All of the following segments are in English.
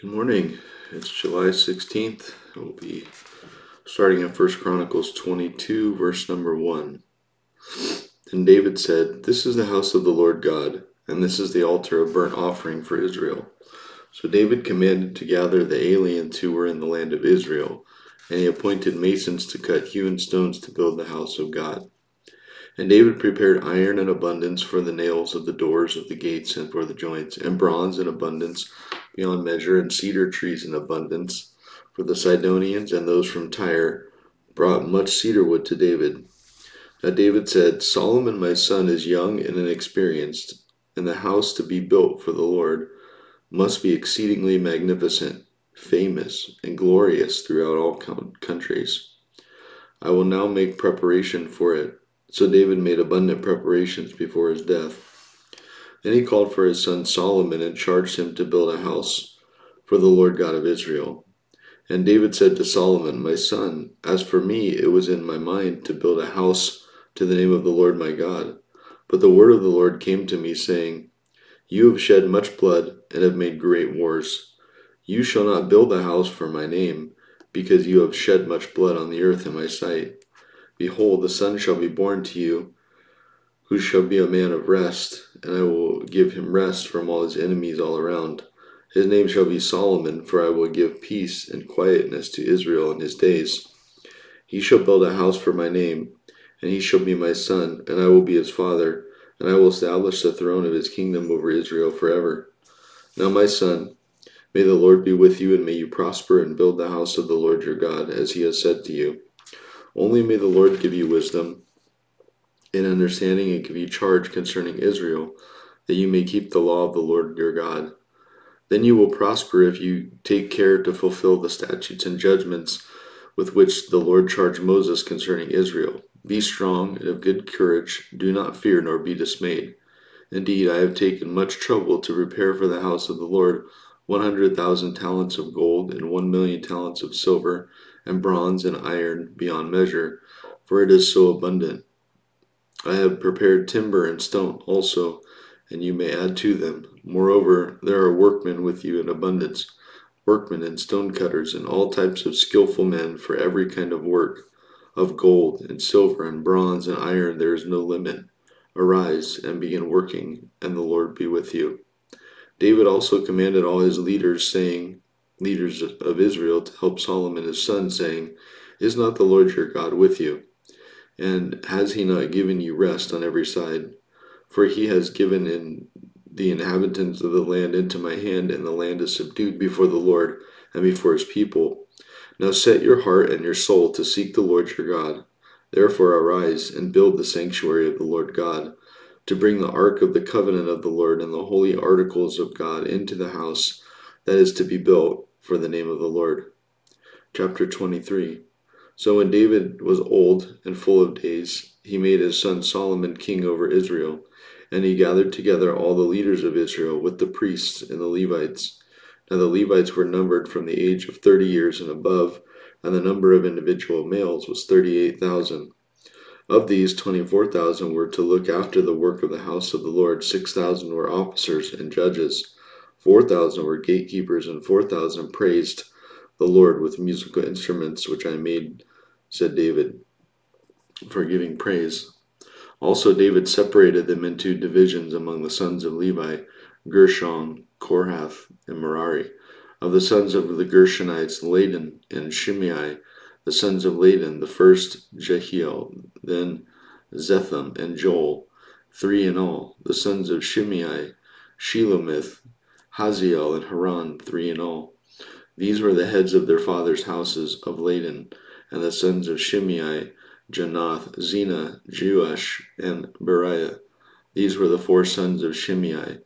Good morning. It's July 16th. We'll be starting in 1 Chronicles 22, verse number 1. Then David said, This is the house of the Lord God, and this is the altar of burnt offering for Israel. So David commanded to gather the aliens who were in the land of Israel, and he appointed masons to cut hewn stones to build the house of God. And David prepared iron in abundance for the nails of the doors of the gates and for the joints, and bronze in abundance beyond measure, and cedar trees in abundance. For the Sidonians and those from Tyre brought much cedar wood to David. Now David said, Solomon my son is young and inexperienced, and the house to be built for the Lord must be exceedingly magnificent, famous, and glorious throughout all countries. I will now make preparation for it so David made abundant preparations before his death. Then he called for his son Solomon and charged him to build a house for the Lord God of Israel. And David said to Solomon, My son, as for me, it was in my mind to build a house to the name of the Lord my God. But the word of the Lord came to me, saying, You have shed much blood and have made great wars. You shall not build a house for my name, because you have shed much blood on the earth in my sight. Behold, the son shall be born to you, who shall be a man of rest, and I will give him rest from all his enemies all around. His name shall be Solomon, for I will give peace and quietness to Israel in his days. He shall build a house for my name, and he shall be my son, and I will be his father, and I will establish the throne of his kingdom over Israel forever. Now, my son, may the Lord be with you, and may you prosper and build the house of the Lord your God, as he has said to you. Only may the Lord give you wisdom in understanding and give you charge concerning Israel, that you may keep the law of the Lord your God. Then you will prosper if you take care to fulfill the statutes and judgments with which the Lord charged Moses concerning Israel. Be strong and of good courage, do not fear nor be dismayed. Indeed, I have taken much trouble to prepare for the house of the Lord 100,000 talents of gold and 1 million talents of silver and bronze and iron beyond measure, for it is so abundant. I have prepared timber and stone also, and you may add to them. Moreover, there are workmen with you in abundance, workmen and stone cutters, and all types of skilful men for every kind of work. Of gold and silver and bronze and iron there is no limit. Arise and begin working, and the Lord be with you. David also commanded all his leaders, saying, leaders of Israel to help Solomon his son, saying, Is not the Lord your God with you? And has he not given you rest on every side? For he has given in the inhabitants of the land into my hand, and the land is subdued before the Lord and before his people. Now set your heart and your soul to seek the Lord your God. Therefore arise and build the sanctuary of the Lord God, to bring the ark of the covenant of the Lord and the holy articles of God into the house that is to be built for the name of the Lord. Chapter 23 So when David was old and full of days, he made his son Solomon king over Israel, and he gathered together all the leaders of Israel with the priests and the Levites. Now the Levites were numbered from the age of thirty years and above, and the number of individual males was thirty eight thousand. Of these, twenty four thousand were to look after the work of the house of the Lord, six thousand were officers and judges. 4,000 were gatekeepers, and 4,000 praised the Lord with musical instruments, which I made, said David, for giving praise. Also, David separated them into divisions among the sons of Levi Gershon, Kohath, and Merari. Of the sons of the Gershonites, Laadan and Shimei. The sons of Laadan, the first Jehiel, then Zetham and Joel, three in all. The sons of Shimei, Shelomith, Haziel, and Haran, three in all. These were the heads of their fathers' houses of Laadan, and the sons of Shimei, Jahath, Zina, Jeush, and Beriah. These were the four sons of Shimei.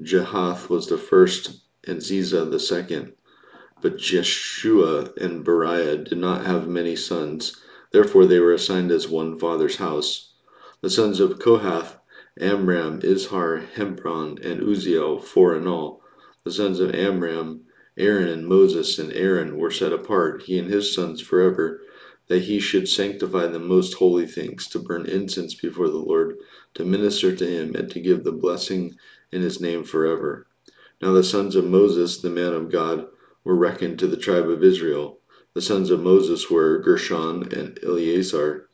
Jahath was the first, and Zizah the second. But Jeshua and Beriah did not have many sons, therefore they were assigned as one father's house. The sons of Kohath Amram, Izhar, Hebron, and Uzziel, four in all. The sons of Amram, Aaron and Moses and Aaron were set apart, he and his sons forever, that he should sanctify the most holy things, to burn incense before the Lord, to minister to him, and to give the blessing in his name forever. Now the sons of Moses, the man of God, were reckoned to the tribe of Israel. The sons of Moses were Gershom and Eleazar.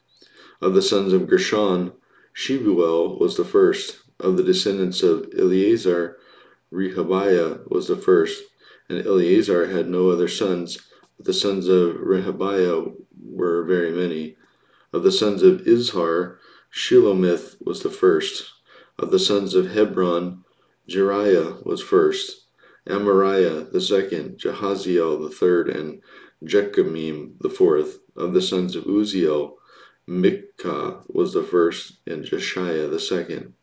Of the sons of Gershom, Shebuel was the first. Of the descendants of Eleazar, Rehabiah was the first. And Eleazar had no other sons, but the sons of Rehabiah were very many. Of the sons of Izhar, Shelomith was the first. Of the sons of Hebron, Jeriah was first. Amariah the second, Jahaziel the third, and Jekameam the fourth. Of the sons of Uzziel, Michah was the first, and Jesshiah the second.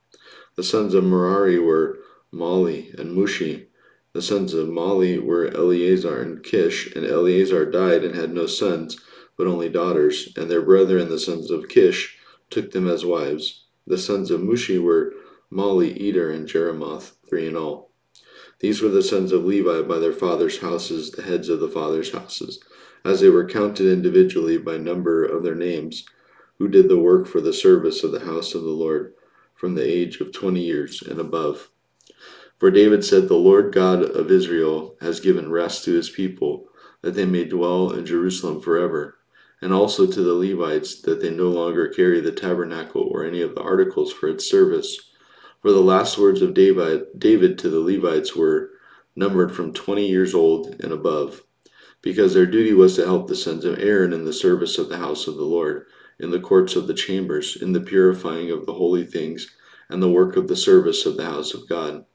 The sons of Merari were Mahli and Mushi. The sons of Mahli were Eleazar and Kish, and Eleazar died and had no sons, but only daughters, and their brethren, the sons of Kish, took them as wives. The sons of Mushi were Mahli, Eder, and Jeremoth, three in all. These were the sons of Levi by their fathers' houses, the heads of the fathers' houses, as they were counted individually by number of their names, who did the work for the service of the house of the Lord, from the age of twenty years and above. For David said, The Lord God of Israel has given rest to his people, that they may dwell in Jerusalem forever, and also to the Levites, that they no longer carry the tabernacle or any of the articles for its service. For the last words of David, David to the Levites were numbered from twenty years old and above, because their duty was to help the sons of Aaron in the service of the house of the Lord, in the courts of the chambers, in the purifying of the holy things, and the work of the service of the house of God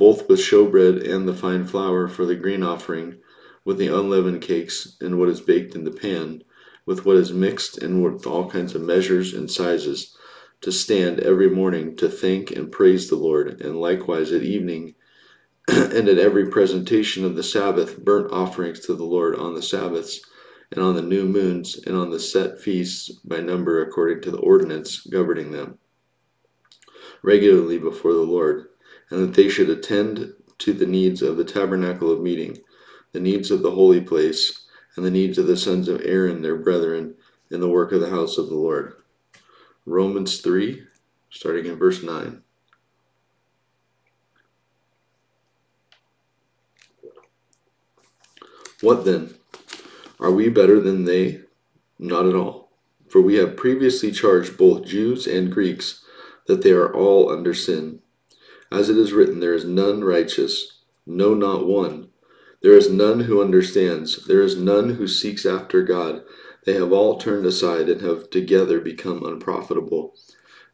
both with showbread and the fine flour for the grain offering, with the unleavened cakes and what is baked in the pan, with what is mixed and with all kinds of measures and sizes, to stand every morning to thank and praise the Lord, and likewise at evening and at every presentation of the Sabbath, burnt offerings to the Lord on the Sabbaths, and on the new moons, and on the set feasts by number according to the ordinance governing them, regularly before the Lord and that they should attend to the needs of the tabernacle of meeting, the needs of the holy place, and the needs of the sons of Aaron, their brethren, in the work of the house of the Lord. Romans 3, starting in verse 9. What then? Are we better than they? Not at all. For we have previously charged both Jews and Greeks that they are all under sin. As it is written, There is none righteous, no, not one. There is none who understands, there is none who seeks after God. They have all turned aside and have together become unprofitable.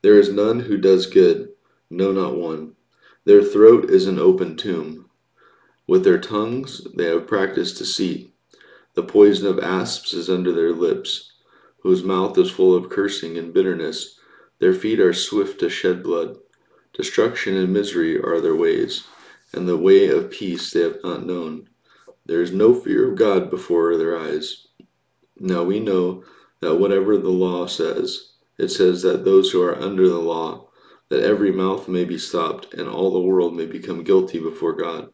There is none who does good, no, not one. Their throat is an open tomb. With their tongues they have practiced deceit. The poison of asps is under their lips, whose mouth is full of cursing and bitterness. Their feet are swift to shed blood. Destruction and misery are their ways, and the way of peace they have not known. There is no fear of God before their eyes. Now we know that whatever the law says, it says that those who are under the law, that every mouth may be stopped, and all the world may become guilty before God.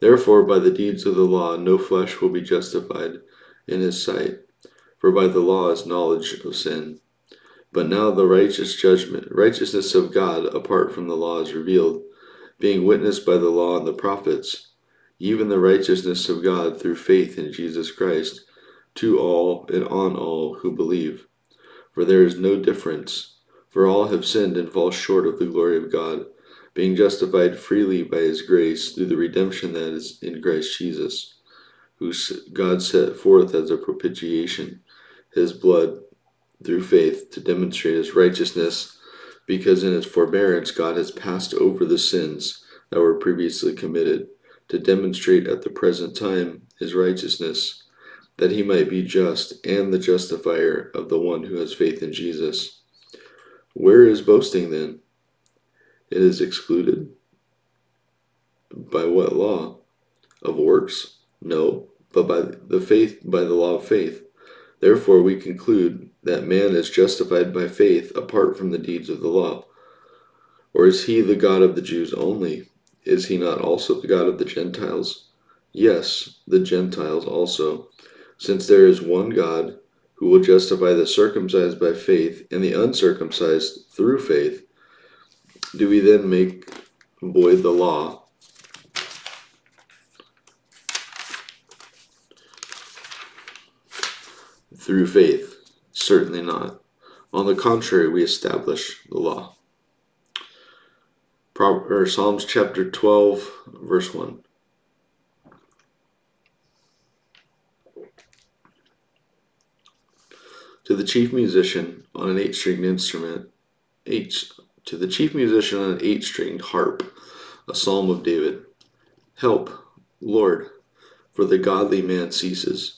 Therefore, by the deeds of the law, no flesh will be justified in his sight, for by the law is knowledge of sin. But now the righteous judgment, righteousness of God apart from the law is revealed, being witnessed by the law and the prophets, even the righteousness of God through faith in Jesus Christ, to all and on all who believe. For there is no difference, for all have sinned and fall short of the glory of God, being justified freely by his grace through the redemption that is in Christ Jesus, who God set forth as a propitiation, his blood through faith to demonstrate his righteousness, because in his forbearance God has passed over the sins that were previously committed, to demonstrate at the present time his righteousness, that he might be just and the justifier of the one who has faith in Jesus. Where is boasting then? It is excluded. By what law? Of works? No, but by the faith by the law of faith. Therefore we conclude that man is justified by faith apart from the deeds of the law? Or is he the God of the Jews only? Is he not also the God of the Gentiles? Yes, the Gentiles also, since there is one God who will justify the circumcised by faith and the uncircumcised through faith. Do we then make void the law? Through faith. Certainly not. On the contrary, we establish the law. Pro- Psalms chapter 12, verse 1. To the chief musician on an eight stringed instrument, eight, to the chief musician on an eight stringed harp, a psalm of David. Help, Lord, for the godly man ceases,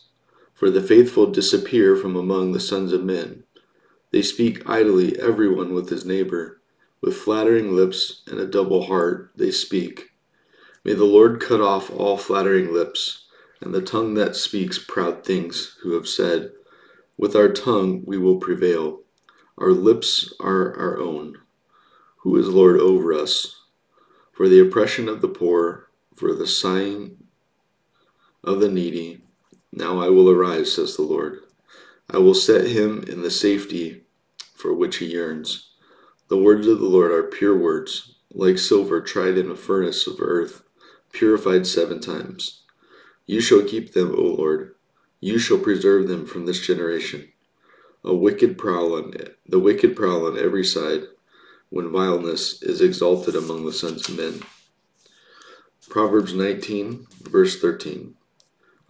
for the faithful disappear from among the sons of men. They speak idly, everyone with his neighbor. With flattering lips and a double heart they speak. May the Lord cut off all flattering lips, and the tongue that speaks proud things, who have said, with our tongue we will prevail. Our lips are our own. Who is Lord over us? For the oppression of the poor, for the sighing of the needy, now I will arise, says the Lord. I will set him in the safety for which he yearns. The words of the Lord are pure words, like silver tried in a furnace of earth, purified seven times. You shall keep them, O Lord you shall preserve them from this generation. A wicked prowl on the wicked prowl on every side, when vileness is exalted among the sons of men. Proverbs 19, verse 13.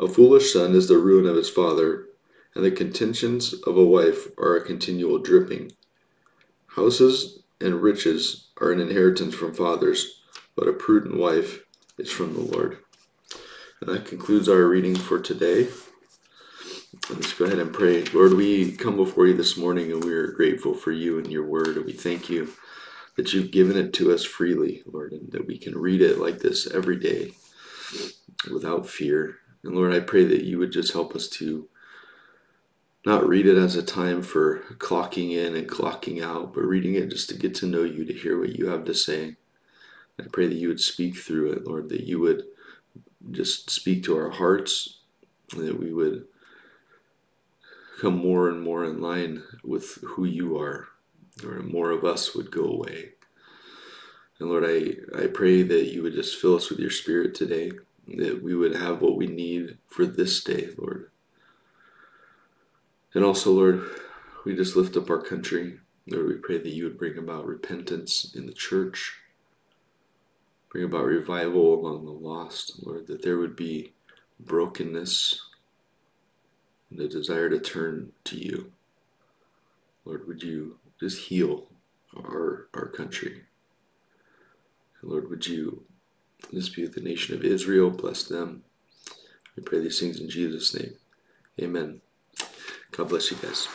A foolish son is the ruin of his father, and the contentions of a wife are a continual dripping. Houses and riches are an inheritance from fathers, but a prudent wife is from the Lord. And that concludes our reading for today. Let's go ahead and pray. Lord, we come before you this morning and we are grateful for you and your word. And we thank you that you've given it to us freely, Lord, and that we can read it like this every day without fear. And Lord, I pray that you would just help us to not read it as a time for clocking in and clocking out, but reading it just to get to know you, to hear what you have to say. I pray that you would speak through it, Lord, that you would just speak to our hearts, that we would come more and more in line with who you are, or more of us would go away. And Lord, I, I pray that you would just fill us with your spirit today, that we would have what we need for this day, Lord. And also, Lord, we just lift up our country. Lord, we pray that you would bring about repentance in the church, bring about revival among the lost, Lord, that there would be brokenness and the desire to turn to you. Lord, would you just heal our, our country? Lord, would you just be the nation of Israel, bless them. We pray these things in Jesus' name. Amen. God bless you guys.